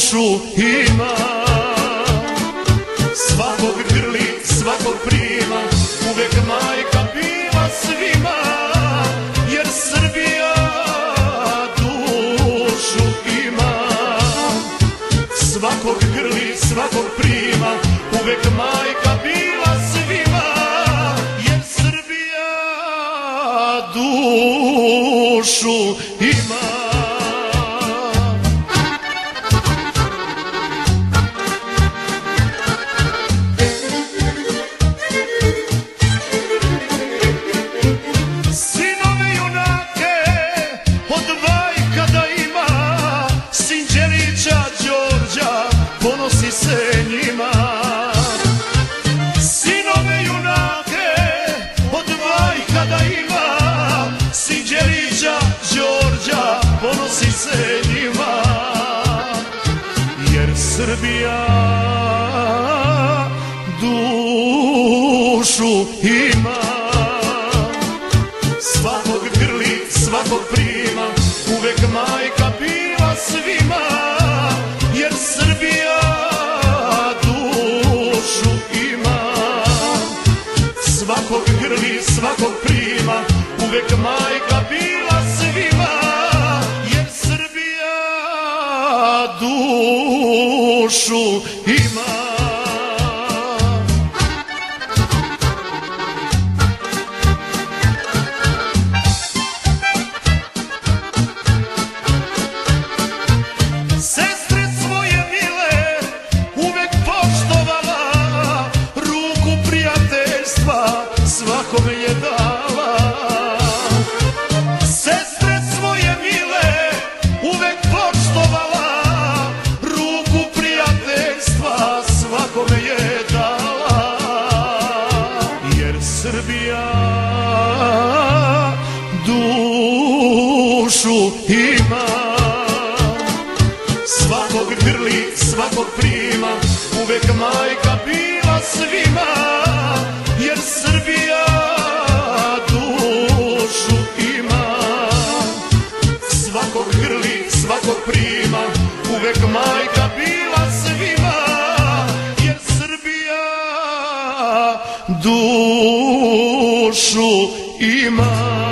dušu ima. Svakog grli, svakog prima Uvek majka bila svima Jer Srbija dušu ima. Svakog grli, svakog prima Uvek majka bila svima Jer Srbija dušu ima ponosi se njima. Sinove junake odvaj kada ima Sin Đelića Đorđa ponosi se njima. Jer Srbija dušu ima. Svakog grli, svakog prima Uvek majka Svakog grli, svakog prima Uvek majka bila svima Jer Srbija dušu ima je dala. Sestre svoje mile uvek poštovala Ruku prijateljstva svakome je dala. Jer Srbija dušu ima. Svakog grli, svakog prima Uvek majka bila prima Uvek majka bila svima Jer Srbija dušu ima